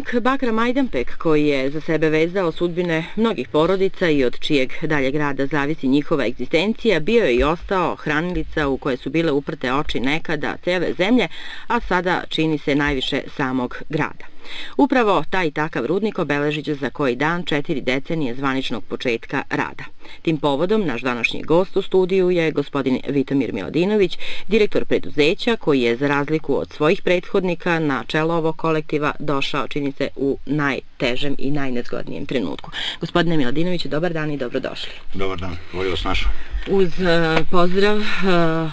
Rudnik Bakra Majdanpek, koji je za sebe vezao sudbine mnogih porodica i od čijeg daljeg grada zavisi njihova egzistencija, bio je i ostao hranilica u koje su bile uprte oči nekada cele zemlje, a sada čini se najviše samog grada. Upravo taj takav rudnik obeležit će za koji dan četiri decenije zvaničnog početka rada. Tim povodom, naš današnji gost u studiju je gospodin Vitomir Miladinović, direktor preduzeća koji je za razliku od svojih prethodnika na čelo ovog kolektiva došao, čini se, u najtežem i najnezgodnijem trenutku. Gospodine Miladinović, dobar dan i dobrodošli. Dobar dan, volio vas našo. Uz uh, pozdrav uh,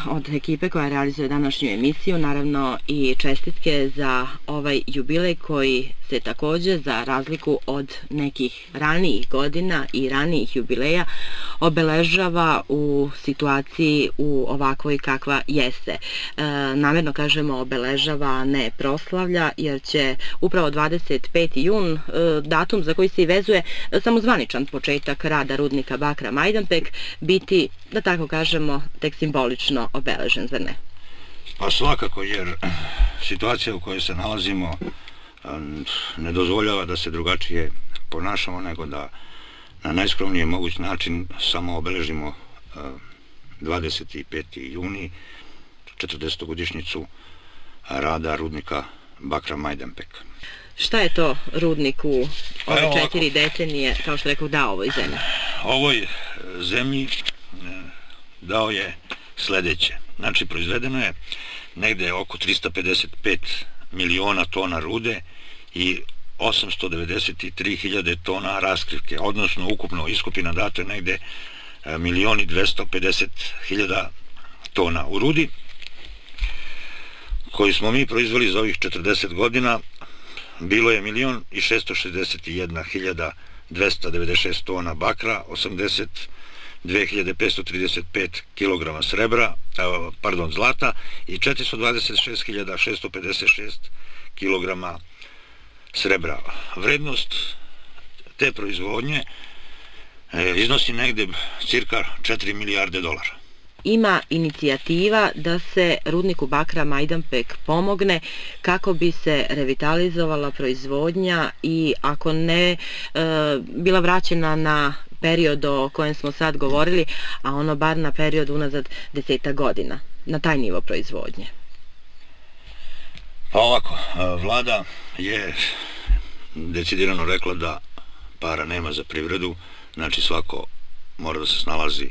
od ekipe koja realizuje današnju emisiju, naravno i čestitke za ovaj jubilej koji se također za razliku od nekih ranijih godina i ranijih jubileja obeležava u situaciji u ovakvoj kakva jeste. E, namjerno kažemo obeležava, ne proslavlja, jer će upravo 25. jun, e, datum za koji se i vezuje samozvaničan početak rada rudnika Bakra Majdanpek, biti, da tako kažemo, tek simbolično obeležen, zar ne? Pa svakako, jer situacija u kojoj se nalazimo e, ne dozvoljava da se drugačije ponašamo nego da na najskromnije moguć način samo obeležimo 25. juni 40. godišnjicu rada rudnika Bakra Majdanpek. Šta je to rudnik u pa ove četiri decenije, kao što rekao, dao ovoj zemlji? Ovoj zemlji dao je sledeće. Znači, proizvedeno je negde oko 355 miliona tona rude i 893.000 tona raskrivke, odnosno ukupno iskupina dato je negde e, milioni 250.000 tona. U rudi, koji smo mi proizvali za ovih 40 godina, bilo je milion i 661.296 tona bakra, 82.535 kg srebra, e, pardon, zlata i 426.656 kg srebra. Vrednost te proizvodnje e, iznosi negde cirka 4 milijarde dolara. Ima inicijativa da se rudniku Bakra Majdanpek pomogne kako bi se revitalizovala proizvodnja i ako ne e, bila vraćena na period o kojem smo sad govorili, a ono bar na period unazad deseta godina, na taj nivo proizvodnje. Pa ovako, vlada je decidirano rekla da para nema za privredu, znači svako mora da se snalazi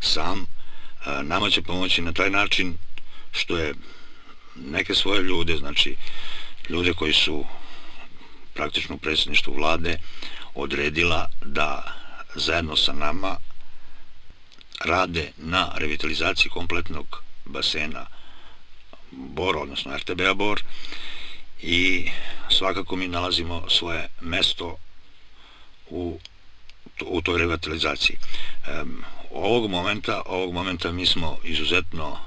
sam. Nama će pomoći na taj način što je neke svoje ljude, znači ljude koji su praktično u predsjedništvu vlade, odredila da zajedno sa nama rade na revitalizaciji kompletnog basena Bor, odnosno RTBA Bor i svakako mi nalazimo svoje mesto u, u toj revitalizaciji. Um, ovog momenta, ovog momenta mi smo izuzetno uh,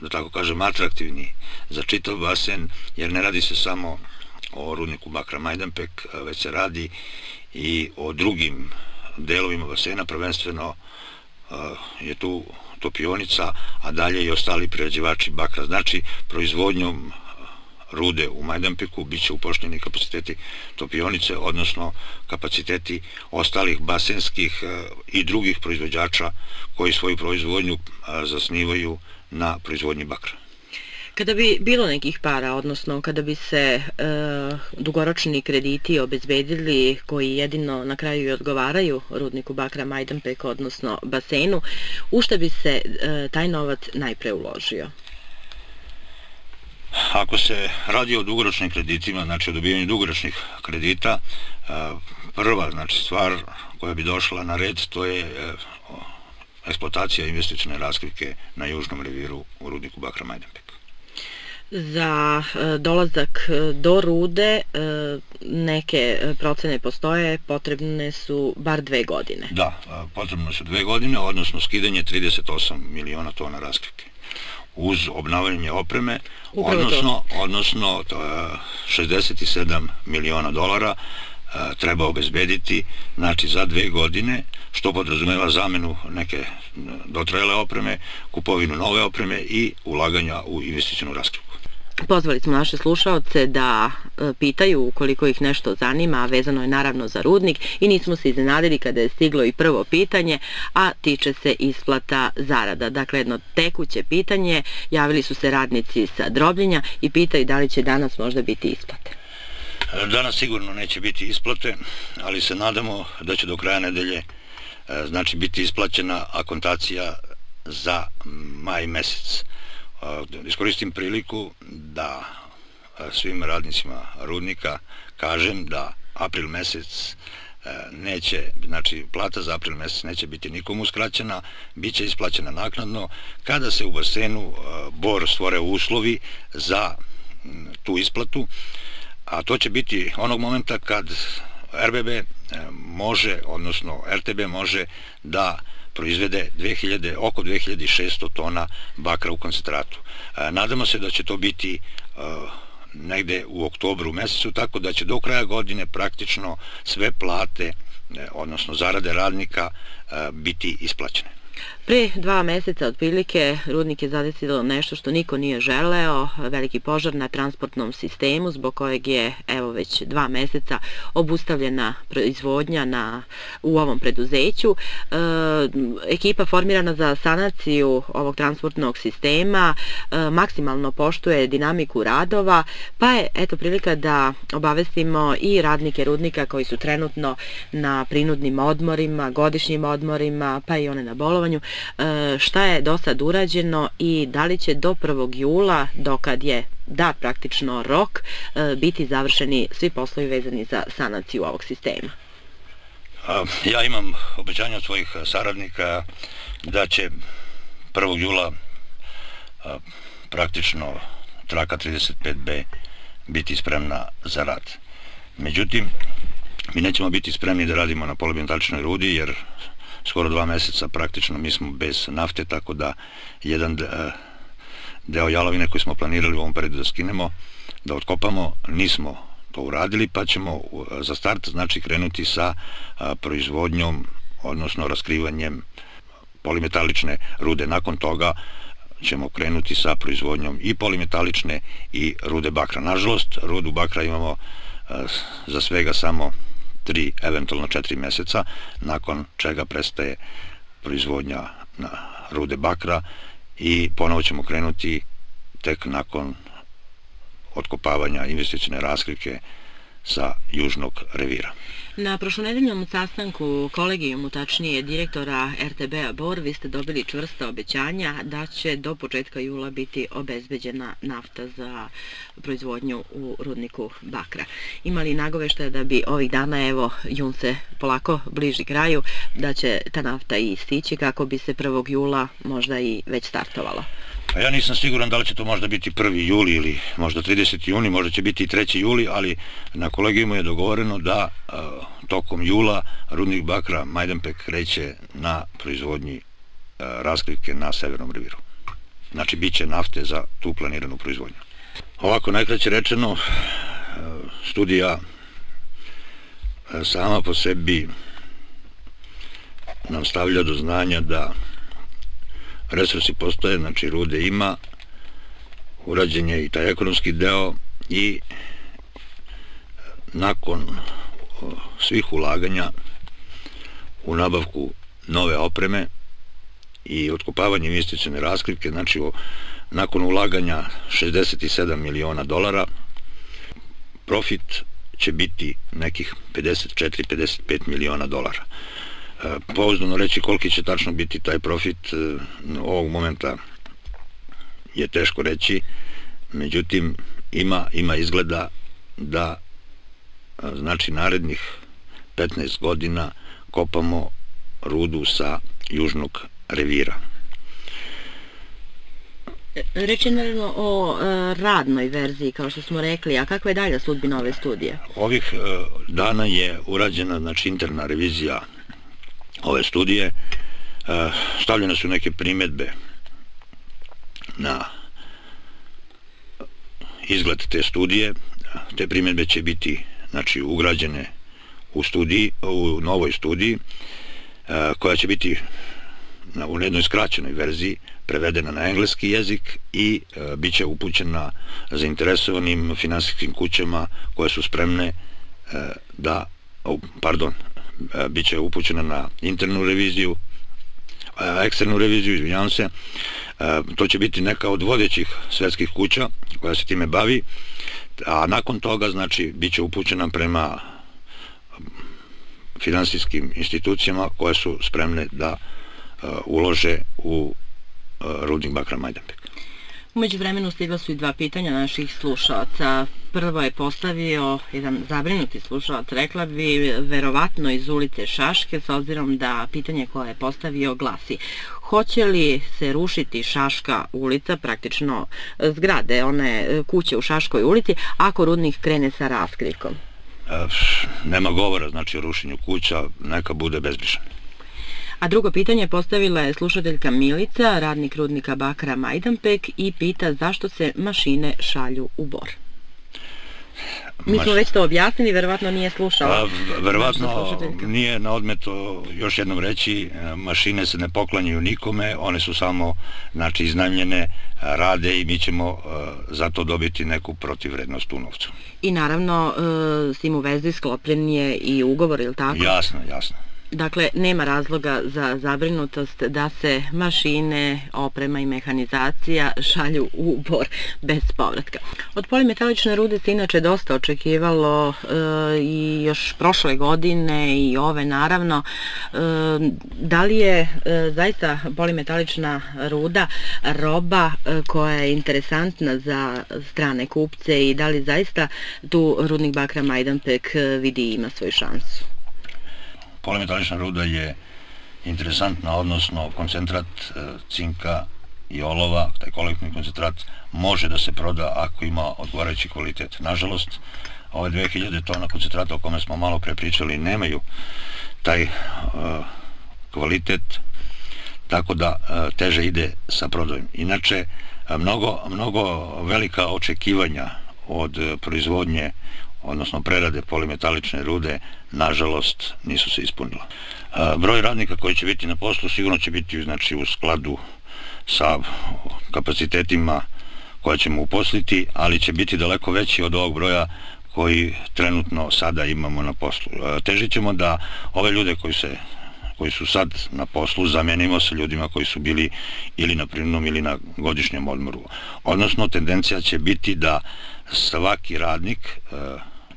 da tako kažem atraktivni za čitav basen jer ne radi se samo o rudniku Bakra Majdanpek već se radi i o drugim delovima basena prvenstveno uh, je tu topionica, a dalje i ostali prerađivači bakra. Znači, proizvodnjom rude u Majdanpeku bit će upošteni kapaciteti topionice, odnosno kapaciteti ostalih basenskih i drugih proizvođača koji svoju proizvodnju zasnivaju na proizvodnji bakra. Kada bi bilo nekih para, odnosno kada bi se e, dugoročni krediti obezbedili koji jedino na kraju i odgovaraju rudniku Bakra Majdanpek, odnosno basenu, u što bi se e, taj novac najpre uložio? Ako se radi o dugoročnim kreditima, znači o dobijanju dugoročnih kredita, eh, prva znači, stvar koja bi došla na red, to je eksploatacija investične raskrike na južnom reviru u rudniku Bakra Majdanpek za e, dolazak e, do rude e, neke procene postoje, potrebne su bar dve godine. Da, potrebne su dve godine, odnosno skidanje 38 miliona tona raskrike uz obnavljanje opreme, odnosno, odnosno 67 miliona dolara treba obezbediti znači za dve godine što podrazumeva zamenu neke dotrajale opreme kupovinu nove opreme i ulaganja u investicijnu raskriku Pozvali smo naše slušaoce da e, pitaju ukoliko ih nešto zanima, a vezano je naravno za rudnik i nismo se iznenadili kada je stiglo i prvo pitanje, a tiče se isplata zarada. Dakle, jedno tekuće pitanje, javili su se radnici sa drobljenja i pitaju da li će danas možda biti isplate. Danas sigurno neće biti isplate, ali se nadamo da će do kraja nedelje e, znači biti isplaćena akontacija za maj mesec iskoristim priliku da svim radnicima rudnika kažem da april mesec e, neće, znači plata za april mesec neće biti nikomu uskraćena, bit će isplaćena naknadno. Kada se u basenu e, Bor stvore uslovi za tu isplatu, a to će biti onog momenta kad RBB e, može, odnosno RTB može da proizvede 2000, oko 2600 tona bakra u koncentratu. E, nadamo se da će to biti e, negde u oktobru mesecu, tako da će do kraja godine praktično sve plate, e, odnosno zarade radnika, biti isplaćene. Pre dva meseca otprilike rudnik je zadesilo nešto što niko nije želeo, veliki požar na transportnom sistemu zbog kojeg je evo već dva meseca obustavljena proizvodnja na, u ovom preduzeću. E, ekipa formirana za sanaciju ovog transportnog sistema e, maksimalno poštuje dinamiku radova, pa je eto prilika da obavestimo i radnike rudnika koji su trenutno na prinudnim odmorima, godišnjim odmorima, pa i one na bolovanju, E, šta je do sad urađeno i da li će do 1. jula, dokad je da praktično rok, e, biti završeni svi poslovi vezani za sanaciju ovog sistema? Ja imam obećanje od svojih saradnika da će 1. jula praktično traka 35B biti spremna za rad. Međutim, mi nećemo biti spremni da radimo na polubiontaličnoj rudi jer skoro dva meseca praktično mi smo bez nafte, tako da jedan eh, deo jalovine koji smo planirali u ovom periodu da skinemo, da otkopamo, nismo to uradili, pa ćemo eh, za start znači krenuti sa eh, proizvodnjom, odnosno raskrivanjem polimetalične rude. Nakon toga ćemo krenuti sa proizvodnjom i polimetalične i rude bakra. Nažalost, rudu bakra imamo za svega samo tri, eventualno četiri mjeseca, nakon čega prestaje proizvodnja na rude bakra i ponovo ćemo krenuti tek nakon otkopavanja investicijne raskrike sa južnog revira. Na prošlonedeljnom sastanku kolegijumu, tačnije direktora RTB-a Bor, vi ste dobili čvrsta obećanja da će do početka jula biti obezbeđena nafta za proizvodnju u rudniku Bakra. Imali nagoveštaja da bi ovih dana, evo, jun se polako bliži kraju, da će ta nafta i stići kako bi se 1. jula možda i već startovala? A ja nisam siguran da li će to možda biti 1. juli ili možda 30. juni, možda će biti i 3. juli, ali na kolegijumu je dogovoreno da e, tokom jula rudnik bakra Majdanpek kreće na proizvodnji e, raskrivke na Severnom riviru. Znači, bit će nafte za tu planiranu proizvodnju. Ovako, najkraće rečeno, e, studija e, sama po sebi nam stavlja do znanja da resursi postoje, znači rude ima, urađen je i taj ekonomski deo i nakon svih ulaganja u nabavku nove opreme i otkupavanje investicijne raskrivke, znači nakon ulaganja 67 miliona dolara, profit će biti nekih 54-55 miliona dolara. Pouzdano reći koliki će tačno biti taj profit e, ovog momenta je teško reći međutim ima, ima izgleda da e, znači narednih 15 godina kopamo rudu sa južnog revira Reći naravno o e, radnoj verziji, kao što smo rekli, a kakva je dalja sudbina ove studije? Ovih e, dana je urađena znači, interna revizija ove studije eh, stavljene su neke primetbe na izgled te studije. Te primetbe će biti znači ugrađene u studiji u novoj studiji eh, koja će biti u jednoj skraćenoj verziji prevedena na engleski jezik i e, bit će upućena zainteresovanim finansijskim kućama koje su spremne e, da, oh, pardon, E, bit će upućena na internu reviziju, e, eksternu reviziju, izvinjavam se, e, to će biti neka od vodećih svetskih kuća koja se time bavi, a nakon toga, znači, bit će upućena prema finansijskim institucijama koje su spremne da ulože u rudnik Bakra Majdanbek. Umeđu vremenu stigla su i dva pitanja naših slušalaca. Prvo je postavio jedan zabrinuti slušalac, rekla bi, verovatno iz ulice Šaške, s obzirom da pitanje koje je postavio glasi hoće li se rušiti Šaška ulica, praktično zgrade, one kuće u Šaškoj ulici, ako rudnik krene sa raskrikom? E, nema govora, znači o rušenju kuća, neka bude bezbrišan. A drugo pitanje postavila je slušateljka Milica, radnik rudnika Bakara Majdanpek i pita zašto se mašine šalju u bor. Mi smo već to objasnili, verovatno nije slušala. Verovatno nije na odmeto još jednom reći, e, mašine se ne poklanjaju nikome, one su samo znači, iznajmljene, rade i mi ćemo uh, za to dobiti neku protivrednost u novcu. I naravno, uh, s tim u vezi sklopljen je i ugovor, ili tako? Jasno, jasno. Dakle, nema razloga za zabrinutost da se mašine, oprema i mehanizacija šalju u bor bez povratka. Od polimetalične rude se inače dosta očekivalo e, i još prošle godine i ove naravno. E, da li je e, zaista polimetalična ruda roba e, koja je interesantna za strane kupce i da li zaista tu rudnik Bakra Majdanpek e, vidi ima svoju šansu? Polimetalična ruda je interesantna, odnosno koncentrat e, cinka i olova, taj kolektivni koncentrat, može da se proda ako ima odgovarajući kvalitet. Nažalost, ove 2000 tona koncentrata o kome smo malo pre pričali nemaju taj uh, kvalitet, tako da uh, teže ide sa prodajem. Inače, mnogo, mnogo velika očekivanja od proizvodnje odnosno prerade polimetalične rude, nažalost, nisu se ispunila. Broj radnika koji će biti na poslu sigurno će biti znači, u skladu sa kapacitetima koje ćemo uposliti, ali će biti daleko veći od ovog broja koji trenutno sada imamo na poslu. Težit ćemo da ove ljude koji se koji su sad na poslu zamenimo sa ljudima koji su bili ili na primnom ili na godišnjem odmoru. Odnosno, tendencija će biti da svaki radnik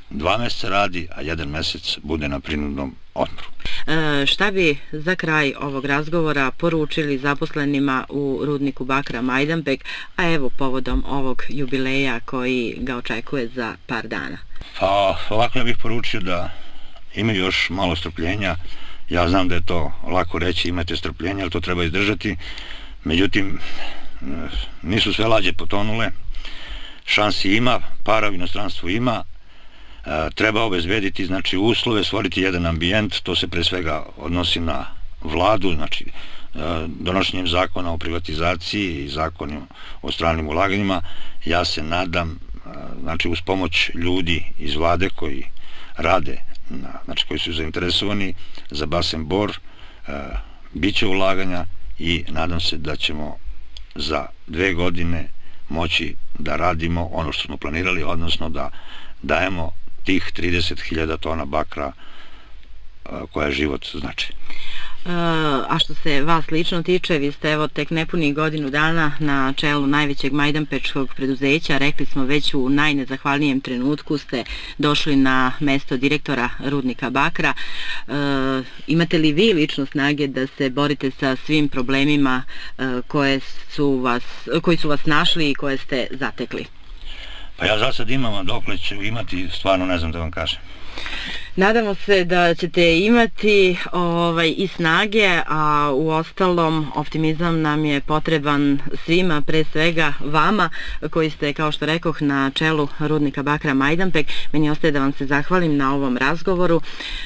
dva mjeseca radi, a jedan mjesec bude na prinudnom odmoru. E, šta bi za kraj ovog razgovora poručili zaposlenima u rudniku Bakra Majdanbek, a evo povodom ovog jubileja koji ga očekuje za par dana? Pa ovako ja bih poručio da imaju još malo strpljenja. Ja znam da je to lako reći, imate strpljenja, ali to treba izdržati. Međutim, nisu sve lađe potonule. Šansi ima, para u inostranstvu ima, treba obezbediti znači uslove, stvoriti jedan ambijent, to se pre svega odnosi na vladu, znači e, donošenjem zakona o privatizaciji i zakonim o stranim ulaganjima, ja se nadam, e, znači uz pomoć ljudi iz vlade koji rade, na, znači koji su zainteresovani za Basen Bor, e, bit će ulaganja i nadam se da ćemo za dve godine moći da radimo ono što smo planirali, odnosno da dajemo tih 30.000 tona bakra e, koja život znači. E, a što se vas lično tiče, vi ste evo tek nepunih godinu dana na čelu najvećeg Majdanpečkog preduzeća. Rekli smo već u najnezahvalnijem trenutku ste došli na mesto direktora Rudnika Bakra. E, imate li vi lično snage da se borite sa svim problemima e, koje su vas, koji su vas našli i koje ste zatekli? Pa ja za sad imam, a dokle ću imati, stvarno ne znam da vam kažem. Nadamo se da ćete imati ovaj, i snage, a u ostalom optimizam nam je potreban svima, pre svega vama koji ste, kao što rekoh, na čelu rudnika Bakra Majdanpek. Meni ostaje da vam se zahvalim na ovom razgovoru,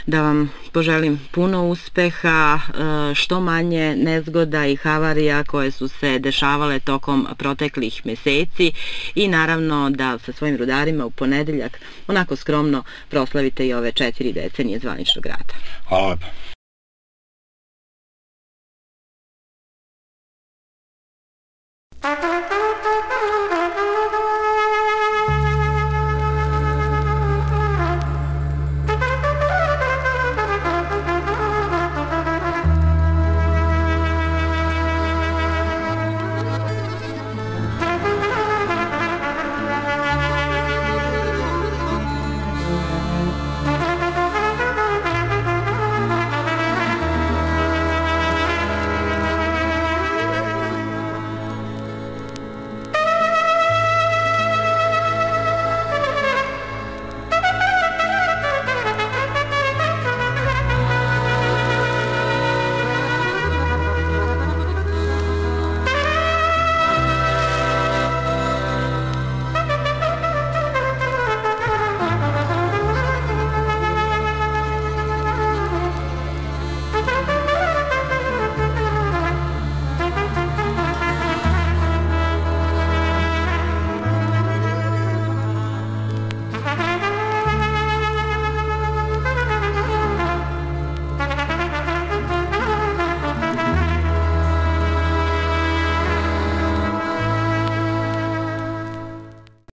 da vam poželim puno uspeha, e, što manje nezgoda i havarija koje su se dešavale tokom proteklih meseci i naravno da sa svojim rudarima u ponedeljak onako skromno proslavite i ove četiri tri decenije zvaničnog rada. Hvala lepo.